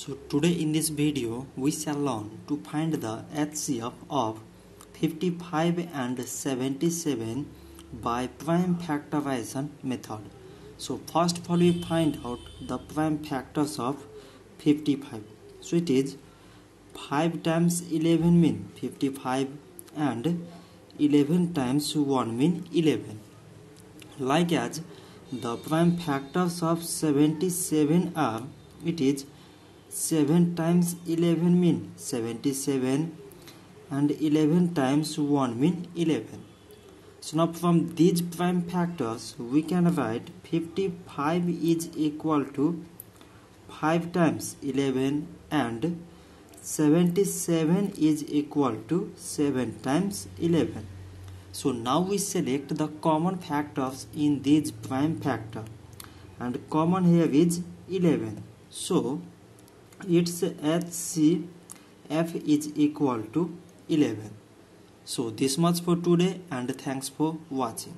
So today in this video we shall learn to find the HCF of 55 and 77 by prime factorization method. So first of all we find out the prime factors of 55. So it is 5 times 11 mean 55 and 11 times 1 mean 11. Like as the prime factors of 77 are it is 7 times 11 mean 77 and 11 times 1 mean 11 so now from these prime factors we can write 55 is equal to 5 times 11 and 77 is equal to 7 times 11 so now we select the common factors in these prime factor and common here is 11 so its HCF is equal to 11. So this much for today and thanks for watching.